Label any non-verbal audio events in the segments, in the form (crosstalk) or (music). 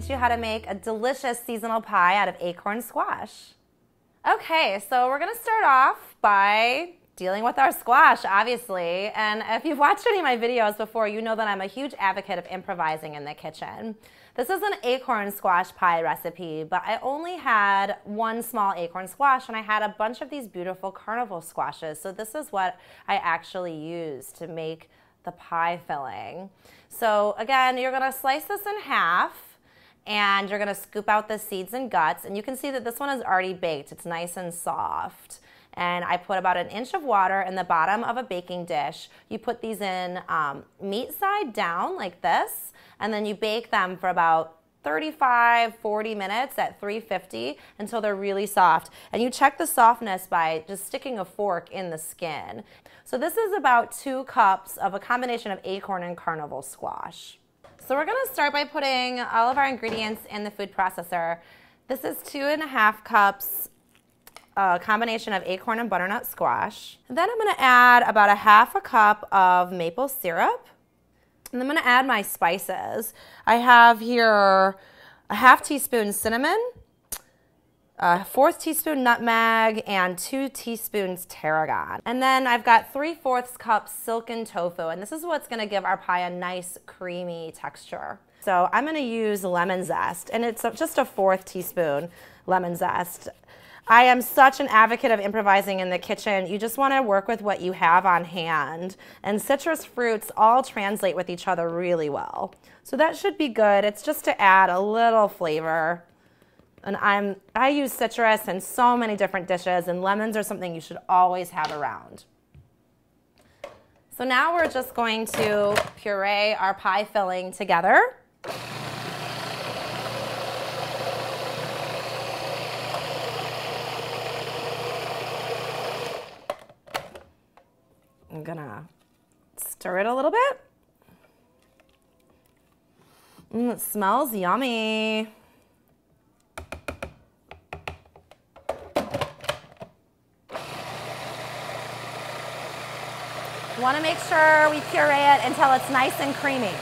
teach you how to make a delicious seasonal pie out of acorn squash. Okay, so we're gonna start off by dealing with our squash, obviously. And if you've watched any of my videos before, you know that I'm a huge advocate of improvising in the kitchen. This is an acorn squash pie recipe, but I only had one small acorn squash and I had a bunch of these beautiful carnival squashes. So this is what I actually used to make the pie filling. So again, you're gonna slice this in half and you're gonna scoop out the seeds and guts. And you can see that this one is already baked. It's nice and soft and I put about an inch of water in the bottom of a baking dish. You put these in um, meat side down like this, and then you bake them for about 35, 40 minutes at 350 until they're really soft. And you check the softness by just sticking a fork in the skin. So this is about two cups of a combination of acorn and carnival squash. So we're gonna start by putting all of our ingredients in the food processor. This is two and a half cups a combination of acorn and butternut squash. And then I'm gonna add about a half a cup of maple syrup. And I'm gonna add my spices. I have here a half teaspoon cinnamon, Uh, a fourth teaspoon nutmeg, and two teaspoons tarragon. And then I've got three fourths cup silken tofu, and this is what's gonna give our pie a nice creamy texture. So I'm gonna use lemon zest, and it's just a fourth teaspoon lemon zest. I am such an advocate of improvising in the kitchen. You just want to work with what you have on hand. And citrus fruits all translate with each other really well. So that should be good. It's just to add a little flavor. And I'm, I use citrus in so many different dishes, and lemons are something you should always have around. So now we're just going to puree our pie filling together. I'm gonna stir it a little bit. Mm, it smells yummy. Want to make sure we puree it until it's nice and creamy.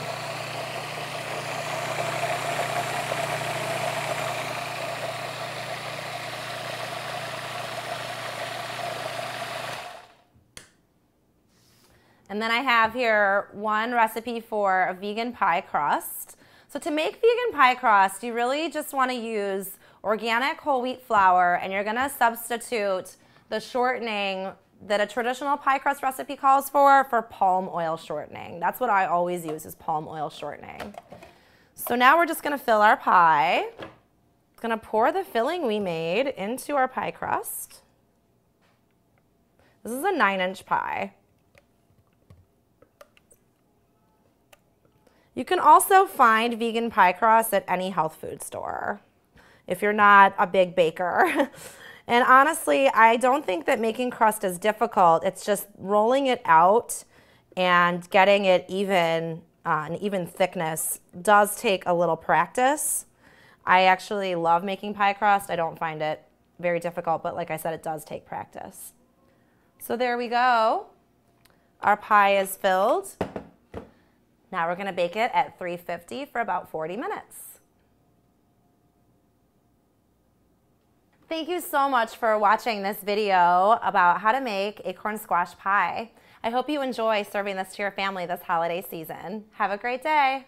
And then I have here one recipe for a vegan pie crust. So to make vegan pie crust, you really just want to use organic whole wheat flour and you're going to substitute the shortening that a traditional pie crust recipe calls for for palm oil shortening. That's what I always use is palm oil shortening. So now we're just to fill our pie. It's to pour the filling we made into our pie crust. This is a nine inch pie. You can also find vegan pie crust at any health food store if you're not a big baker. (laughs) and honestly, I don't think that making crust is difficult. It's just rolling it out and getting it even, uh, an even thickness does take a little practice. I actually love making pie crust. I don't find it very difficult, but like I said, it does take practice. So there we go. Our pie is filled. Now we're gonna bake it at 350 for about 40 minutes. Thank you so much for watching this video about how to make acorn squash pie. I hope you enjoy serving this to your family this holiday season. Have a great day.